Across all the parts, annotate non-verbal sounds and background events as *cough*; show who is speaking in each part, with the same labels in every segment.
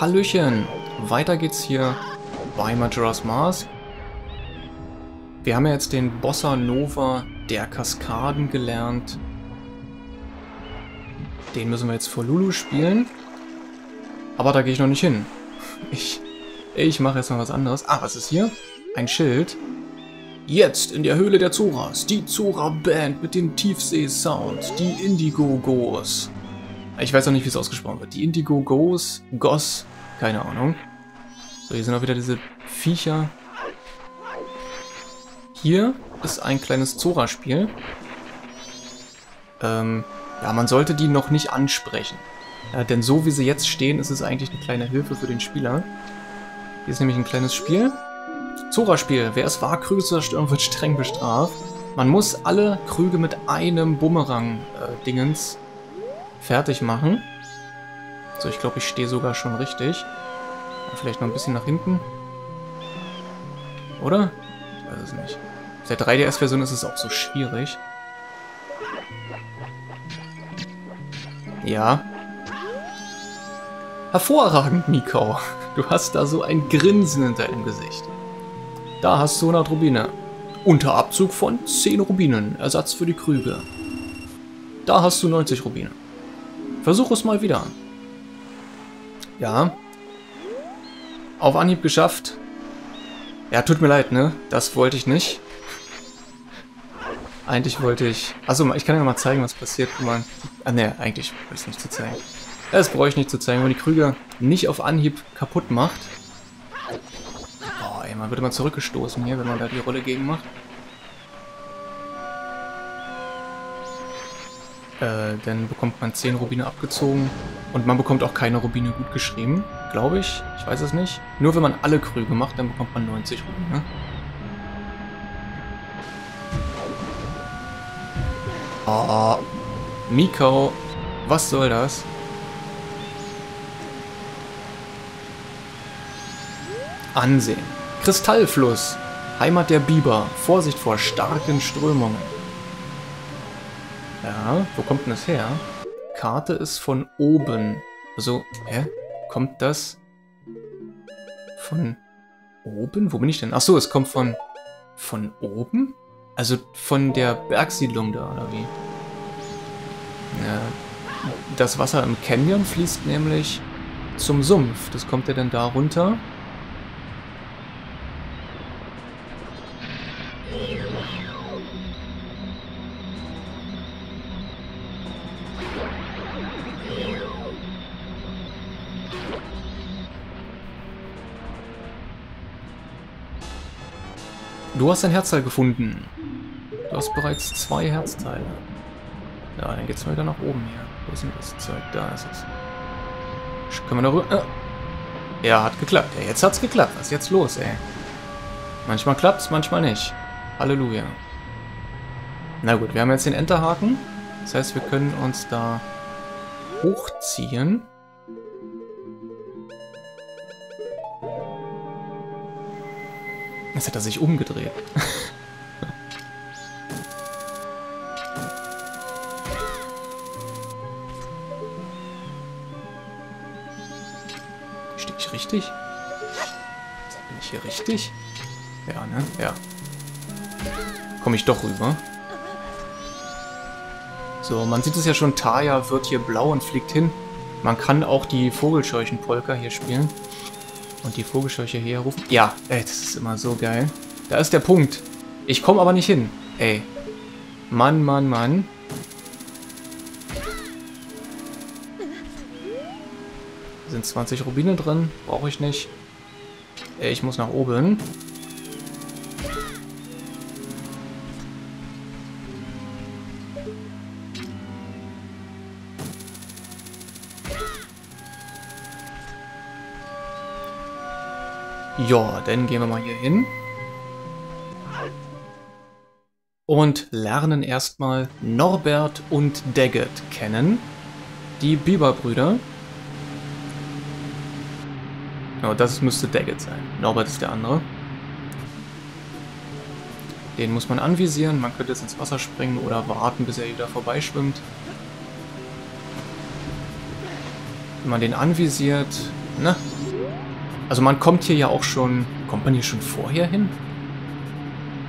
Speaker 1: Hallöchen! Weiter geht's hier bei Majora's Mask. Wir haben ja jetzt den Bossa Nova der Kaskaden gelernt. Den müssen wir jetzt vor Lulu spielen. Aber da gehe ich noch nicht hin. *laughs* Ich, ich mache jetzt mal was anderes. Ah, was ist hier? Ein Schild. Jetzt in der Höhle der Zoras. Die Zora-Band mit dem Tiefsee-Sound. Die Indigo-Gos. Ich weiß auch nicht, wie es ausgesprochen wird. Die Indigo-Gos. Gos. Keine Ahnung. So, hier sind auch wieder diese Viecher. Hier ist ein kleines Zora-Spiel. Ähm, ja, man sollte die noch nicht ansprechen. Ja, denn so wie sie jetzt stehen, ist es eigentlich eine kleine Hilfe für den Spieler. Hier ist nämlich ein kleines Spiel. Zora-Spiel. Wer es war, Krüge zu zerstören, wird streng bestraft. Man muss alle Krüge mit einem Bumerang-Dingens äh, fertig machen. So, ich glaube, ich stehe sogar schon richtig. Vielleicht noch ein bisschen nach hinten. Oder? Ich weiß es nicht. Auf der 3DS-Version ist es auch so schwierig. Ja. Hervorragend, Mikau. Du hast da so ein Grinsen hinter deinem Gesicht. Da hast du 100 Rubine. Unter Abzug von 10 Rubinen. Ersatz für die Krüge. Da hast du 90 Rubine. Versuch es mal wieder. Ja. Auf Anhieb geschafft. Ja, tut mir leid, ne? Das wollte ich nicht. Eigentlich wollte ich... Achso, ich kann ja mal zeigen, was passiert, wenn man... Ah, ne, eigentlich wollte ich es nicht zu zeigen. Das brauche ich nicht zu zeigen, wenn die Krüger nicht auf Anhieb kaputt macht. Boah, ey, man wird immer zurückgestoßen hier, wenn man da die Rolle gegen macht. Äh, dann bekommt man 10 Rubine abgezogen und man bekommt auch keine Rubine gut geschrieben, glaube ich. Ich weiß es nicht. Nur wenn man alle Krüge macht, dann bekommt man 90 Rubine. Oh, Mikau, was soll das? Ansehen. Kristallfluss. Heimat der Biber. Vorsicht vor starken Strömungen. Ja, wo kommt denn das her? Karte ist von oben. Also, hä? Kommt das von oben? Wo bin ich denn? Achso, es kommt von... Von oben? Also von der Bergsiedlung da, oder wie? Ja, das Wasser im Canyon fließt nämlich zum Sumpf. Das kommt ja dann da runter. Du hast ein Herzteil gefunden. Du hast bereits zwei Herzteile. Ja, dann geht's mal wieder nach oben hier. Wo ist denn das Zeug? Da ist es. Können wir darüber... Äh. Ja, hat geklappt. Ja, jetzt hat's geklappt. Was ist jetzt los, ey? Manchmal klappt's, manchmal nicht. Halleluja. Na gut, wir haben jetzt den Enterhaken. Das heißt, wir können uns da hochziehen. Jetzt hat er sich umgedreht. Stehe ich richtig? Bin ich hier richtig? Ja, ne? Ja. Komme ich doch rüber. So, man sieht es ja schon, Taya wird hier blau und fliegt hin. Man kann auch die Vogelscheuchenpolka hier spielen. Und die Vogelscheuche hier rufen. Ja, ey, das ist immer so geil. Da ist der Punkt. Ich komme aber nicht hin. Ey. Mann, Mann, Mann. Sind 20 Rubine drin. Brauche ich nicht. Ey, ich muss nach oben. Ja, dann gehen wir mal hier hin. Und lernen erstmal Norbert und Daggett kennen. Die Biberbrüder. Ja, das müsste Daggett sein. Norbert ist der andere. Den muss man anvisieren. Man könnte jetzt ins Wasser springen oder warten, bis er wieder vorbeischwimmt. Wenn man den anvisiert, ne? Also man kommt hier ja auch schon... Kommt man hier schon vorher hin?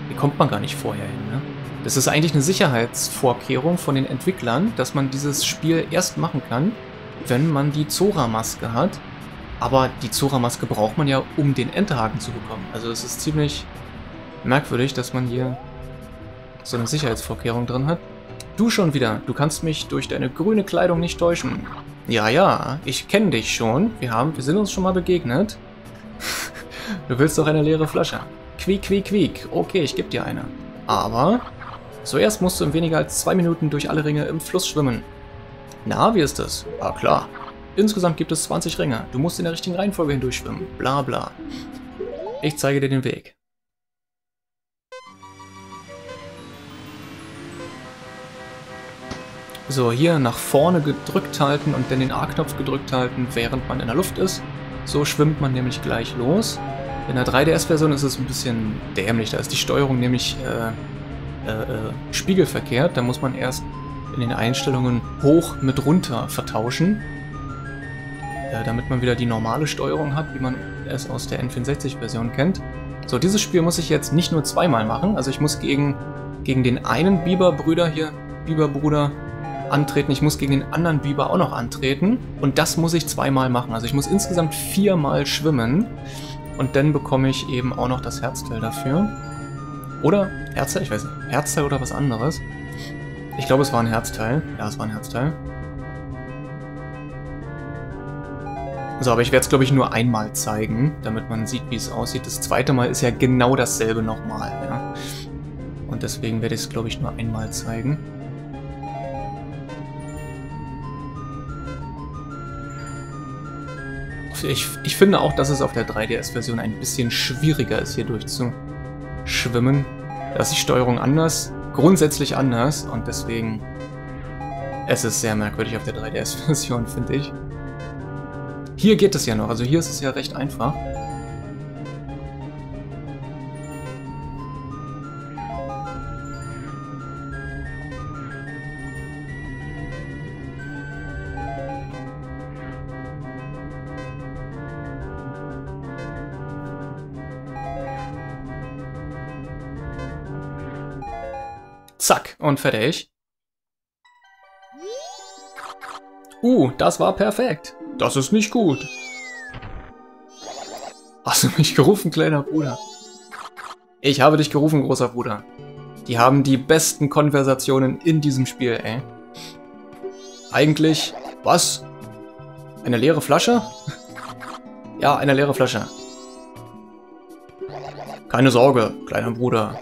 Speaker 1: Hier kommt man gar nicht vorher hin, ne? Das ist eigentlich eine Sicherheitsvorkehrung von den Entwicklern, dass man dieses Spiel erst machen kann, wenn man die Zora-Maske hat. Aber die Zora-Maske braucht man ja, um den Enterhaken zu bekommen. Also es ist ziemlich merkwürdig, dass man hier so eine Sicherheitsvorkehrung drin hat. Du schon wieder. Du kannst mich durch deine grüne Kleidung nicht täuschen. Ja, ja, ich kenne dich schon. Wir haben, wir sind uns schon mal begegnet. Du willst doch eine leere Flasche. Quiek, quiek, quiek. Okay, ich gebe dir eine. Aber zuerst musst du in weniger als zwei Minuten durch alle Ringe im Fluss schwimmen. Na, wie ist das? Ah, klar. Insgesamt gibt es 20 Ringe. Du musst in der richtigen Reihenfolge hindurchschwimmen. Bla bla. Ich zeige dir den Weg. So, hier nach vorne gedrückt halten und dann den A-Knopf gedrückt halten, während man in der Luft ist. So schwimmt man nämlich gleich los. In der 3DS-Version ist es ein bisschen dämlich, da ist die Steuerung nämlich äh, äh, äh, spiegelverkehrt. Da muss man erst in den Einstellungen hoch mit runter vertauschen, äh, damit man wieder die normale Steuerung hat, wie man es aus der N64-Version kennt. So, dieses Spiel muss ich jetzt nicht nur zweimal machen, also ich muss gegen, gegen den einen Biber-Brüder hier, Biber-Bruder, antreten. Ich muss gegen den anderen Biber auch noch antreten. Und das muss ich zweimal machen. Also ich muss insgesamt viermal schwimmen. Und dann bekomme ich eben auch noch das Herzteil dafür. Oder Herzteil? Ich weiß nicht. Herzteil oder was anderes. Ich glaube, es war ein Herzteil. Ja, es war ein Herzteil. So, aber ich werde es, glaube ich, nur einmal zeigen, damit man sieht, wie es aussieht. Das zweite Mal ist ja genau dasselbe nochmal. Ja? Und deswegen werde ich es, glaube ich, nur einmal zeigen. Ich, ich finde auch, dass es auf der 3DS-Version ein bisschen schwieriger ist, hier durchzuschwimmen. Da ist die Steuerung anders, grundsätzlich anders und deswegen es ist sehr merkwürdig auf der 3DS-Version, *laughs* finde ich. Hier geht es ja noch, also hier ist es ja recht einfach. Zack, und fertig. Uh, das war perfekt. Das ist nicht gut. Hast du mich gerufen, kleiner Bruder? Ich habe dich gerufen, großer Bruder. Die haben die besten Konversationen in diesem Spiel, ey. Eigentlich... Was? Eine leere Flasche? ja, eine leere Flasche. Keine Sorge, kleiner Bruder.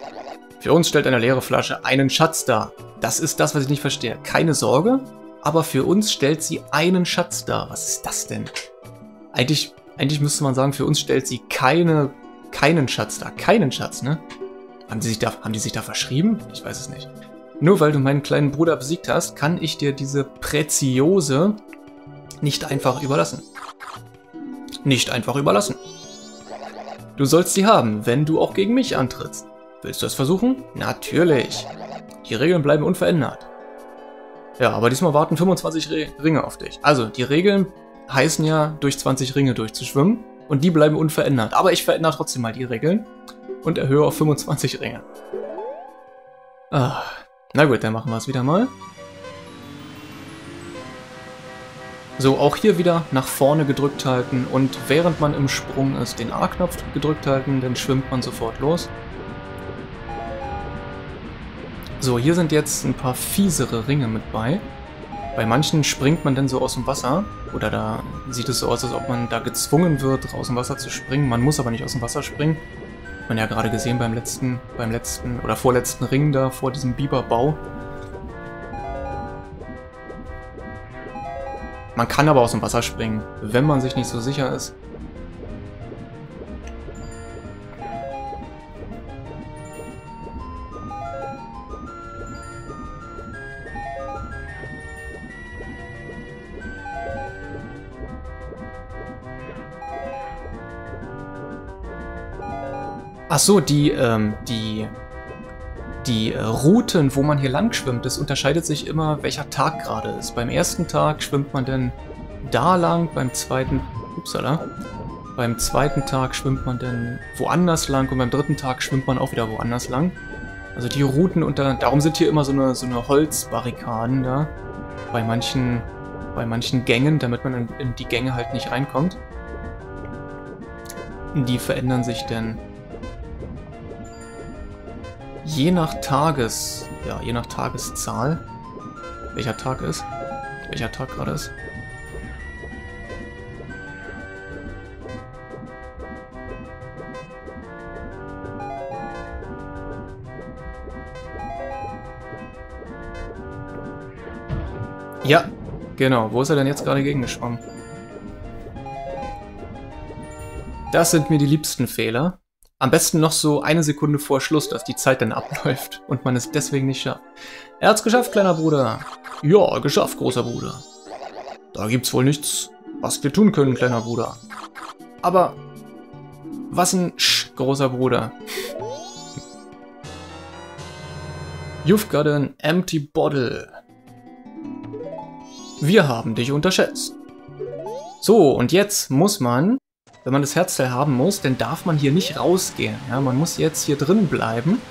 Speaker 1: Für uns stellt eine leere Flasche einen Schatz dar. Das ist das, was ich nicht verstehe. Keine Sorge, aber für uns stellt sie einen Schatz dar. Was ist das denn? Eigentlich, eigentlich müsste man sagen, für uns stellt sie keine, keinen Schatz dar. Keinen Schatz, ne? Haben die, sich da, haben die sich da verschrieben? Ich weiß es nicht. Nur weil du meinen kleinen Bruder besiegt hast, kann ich dir diese Preziose nicht einfach überlassen. Nicht einfach überlassen. Du sollst sie haben, wenn du auch gegen mich antrittst. Willst du es versuchen? Natürlich. Die Regeln bleiben unverändert. Ja, aber diesmal warten 25 Re Ringe auf dich. Also, die Regeln heißen ja, durch 20 Ringe durchzuschwimmen. Und die bleiben unverändert. Aber ich verändere trotzdem mal die Regeln. Und erhöhe auf 25 Ringe. Ah, na gut, dann machen wir es wieder mal. So, auch hier wieder nach vorne gedrückt halten und während man im Sprung ist, den A-Knopf gedrückt halten, dann schwimmt man sofort los. So, hier sind jetzt ein paar fiesere Ringe mit bei. Bei manchen springt man dann so aus dem Wasser. Oder da sieht es so aus, als ob man da gezwungen wird, aus dem Wasser zu springen. Man muss aber nicht aus dem Wasser springen. Man ja gerade gesehen beim letzten, beim letzten oder vorletzten Ring da vor diesem Biberbau. Man kann aber aus dem Wasser springen, wenn man sich nicht so sicher ist. Ach so, die, ähm, die, die äh, Routen, wo man hier lang schwimmt, das unterscheidet sich immer, welcher Tag gerade ist. Beim ersten Tag schwimmt man dann da lang, beim zweiten Upsala. Beim zweiten Tag schwimmt man dann woanders lang und beim dritten Tag schwimmt man auch wieder woanders lang. Also die Routen unter... Darum sind hier immer so eine, so eine Holzbarrikaden da. Bei manchen, bei manchen Gängen, damit man in, in die Gänge halt nicht reinkommt. Die verändern sich dann je nach Tages... Ja, je nach Tageszahl. Welcher Tag ist. Welcher Tag gerade ist. Ja, genau. Wo ist er denn jetzt gerade gegengeschwommen? Das sind mir die liebsten Fehler. Am besten noch so eine Sekunde vor Schluss, dass die Zeit dann abläuft und man es deswegen nicht schafft. Er hat's geschafft, kleiner Bruder. Ja, geschafft, großer Bruder. Da gibt's wohl nichts, was wir tun können, kleiner Bruder. Aber was ein Sch, großer Bruder. You've got an empty bottle. Wir haben dich unterschätzt. So, und jetzt muss man, wenn man das Herzteil haben muss, dann darf man hier nicht rausgehen. Ja, man muss jetzt hier drin bleiben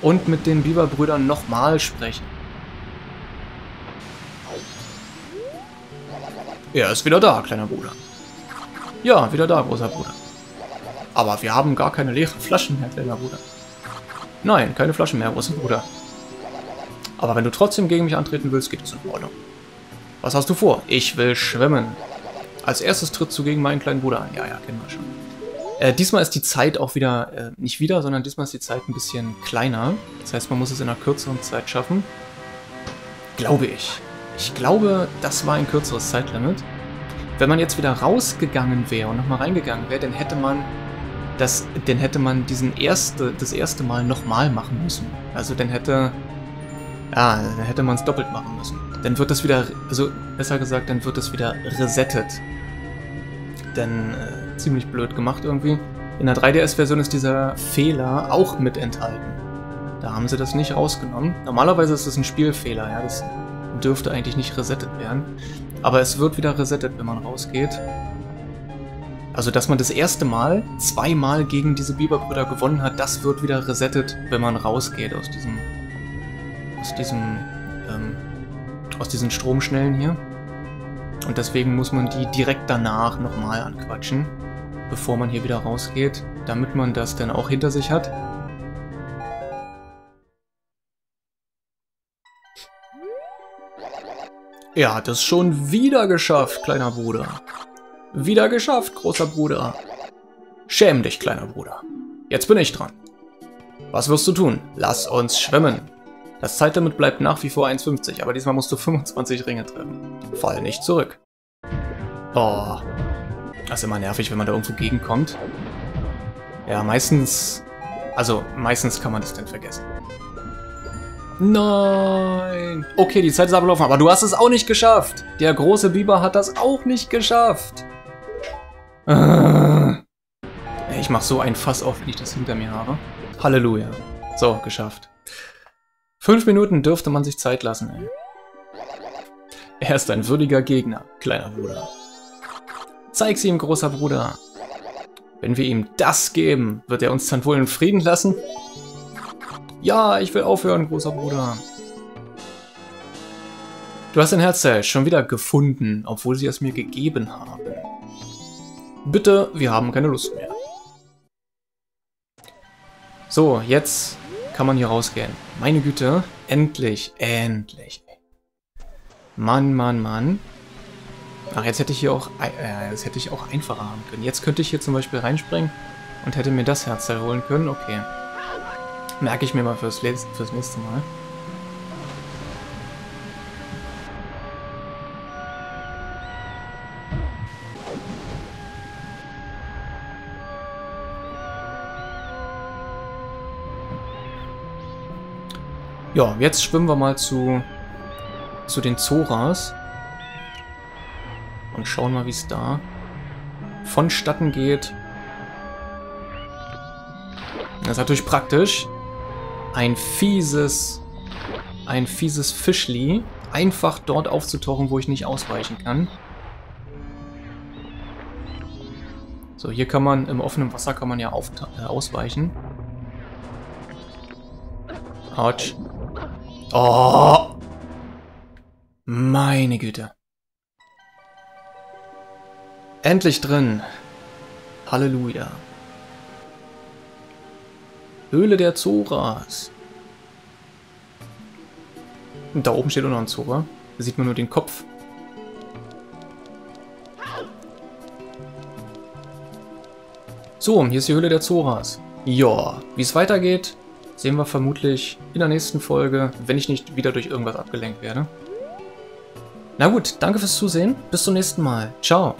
Speaker 1: und mit den Biberbrüdern nochmal sprechen. Er ist wieder da, kleiner Bruder. Ja, wieder da, großer Bruder. Aber wir haben gar keine leeren Flaschen mehr, kleiner Bruder. Nein, keine Flaschen mehr, großer Bruder. Aber wenn du trotzdem gegen mich antreten willst, geht es in Ordnung. Was hast du vor? Ich will schwimmen. Als erstes trittst du gegen meinen kleinen Bruder an. Ja, ja, kennen wir schon. Äh, diesmal ist die Zeit auch wieder, äh, nicht wieder, sondern diesmal ist die Zeit ein bisschen kleiner. Das heißt, man muss es in einer kürzeren Zeit schaffen. Glaube ich. Ich glaube, das war ein kürzeres Zeitlimit. Wenn man jetzt wieder rausgegangen wäre und nochmal reingegangen wäre, dann hätte man das, dann hätte man diesen erste, das erste Mal nochmal machen müssen. Also dann hätte, ja, dann hätte man es doppelt machen müssen dann wird das wieder, also besser gesagt, dann wird das wieder resettet. Denn äh, ziemlich blöd gemacht irgendwie. In der 3DS-Version ist dieser Fehler auch mit enthalten. Da haben sie das nicht rausgenommen. Normalerweise ist das ein Spielfehler, ja, das dürfte eigentlich nicht resettet werden. Aber es wird wieder resettet, wenn man rausgeht. Also, dass man das erste Mal zweimal gegen diese Biberbrüder gewonnen hat, das wird wieder resettet, wenn man rausgeht aus diesem, aus diesem ähm, aus diesen Stromschnellen hier. Und deswegen muss man die direkt danach nochmal anquatschen, bevor man hier wieder rausgeht, damit man das dann auch hinter sich hat. Er hat es schon wieder geschafft, kleiner Bruder. Wieder geschafft, großer Bruder. Schäm dich, kleiner Bruder. Jetzt bin ich dran. Was wirst du tun? Lass uns schwimmen. Das Zeitlimit bleibt nach wie vor 1,50, aber diesmal musst du 25 Ringe treffen. Fall nicht zurück. Oh. Das ist immer nervig, wenn man da irgendwo gegenkommt. Ja, meistens... Also, meistens kann man das dann vergessen. Nein! Okay, die Zeit ist abgelaufen, aber du hast es auch nicht geschafft! Der große Biber hat das auch nicht geschafft! Äh. Ich mach so ein Fass auf, wenn ich das hinter mir habe. Halleluja. So, geschafft. Fünf Minuten dürfte man sich Zeit lassen, ey. Er ist ein würdiger Gegner, kleiner Bruder. Zeig's ihm, großer Bruder. Wenn wir ihm das geben, wird er uns dann wohl in Frieden lassen? Ja, ich will aufhören, großer Bruder. Du hast dein Herzteil schon wieder gefunden, obwohl sie es mir gegeben haben. Bitte, wir haben keine Lust mehr. So, jetzt kann man hier rausgehen. Meine Güte, endlich, endlich. Mann, Mann, Mann. Ach, jetzt hätte ich hier auch, äh, das hätte ich auch einfacher haben können. Jetzt könnte ich hier zum Beispiel reinspringen und hätte mir das Herzteil holen können. Okay. Merke ich mir mal fürs, fürs nächste Mal. Ja, jetzt schwimmen wir mal zu, zu den Zoras. Und schauen mal, wie es da vonstatten geht. Das ist natürlich praktisch. Ein fieses, ein fieses Fischli. Einfach dort aufzutauchen, wo ich nicht ausweichen kann. So, hier kann man, im offenen Wasser kann man ja äh, ausweichen. Autsch. Oh! Meine Güte. Endlich drin. Halleluja. Höhle der Zoras. Und da oben steht auch noch ein Zora. Da sieht man nur den Kopf. So, hier ist die Höhle der Zoras. Ja, wie es weitergeht, sehen wir vermutlich in der nächsten Folge, wenn ich nicht wieder durch irgendwas abgelenkt werde. Na gut, danke fürs Zusehen. Bis zum nächsten Mal. Ciao.